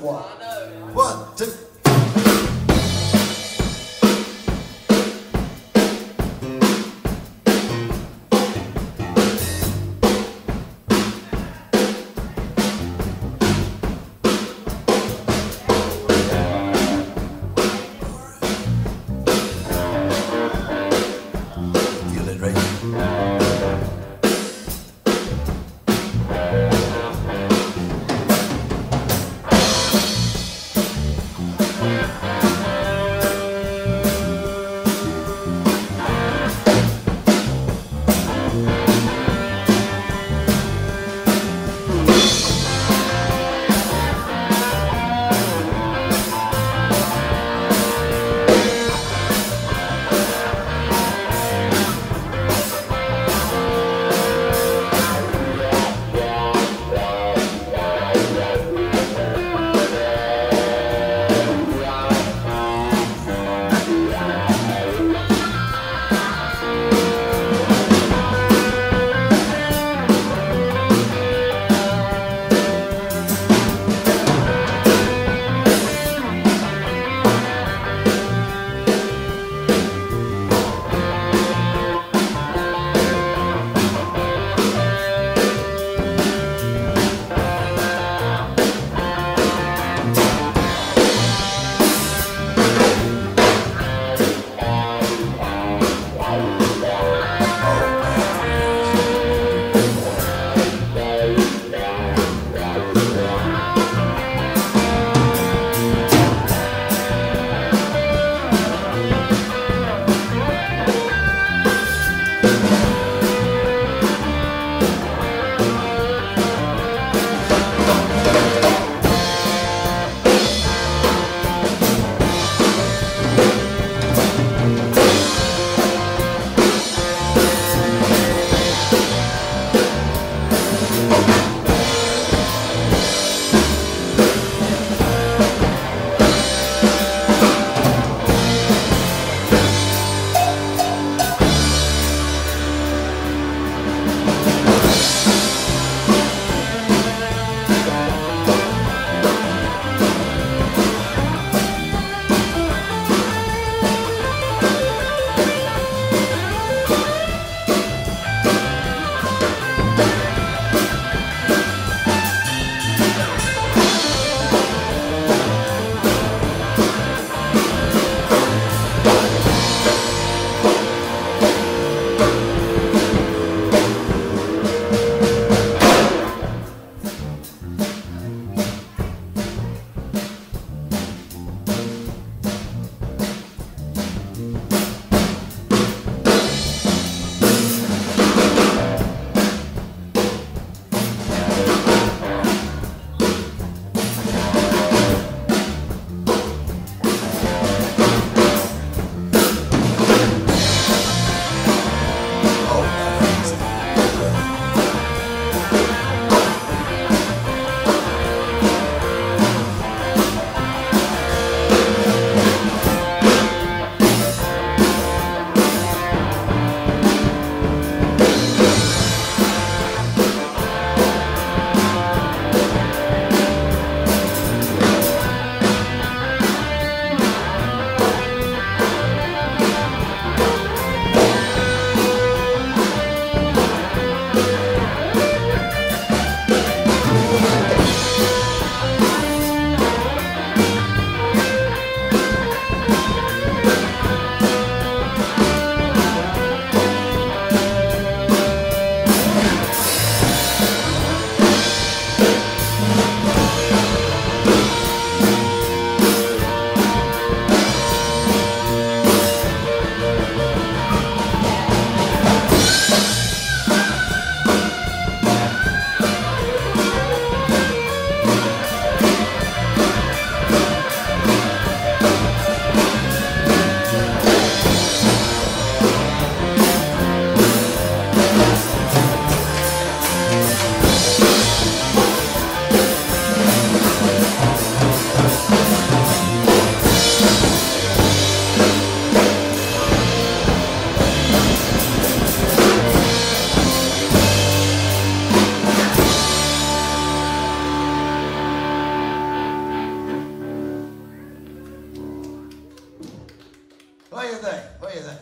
One, two. Música 我也在我也在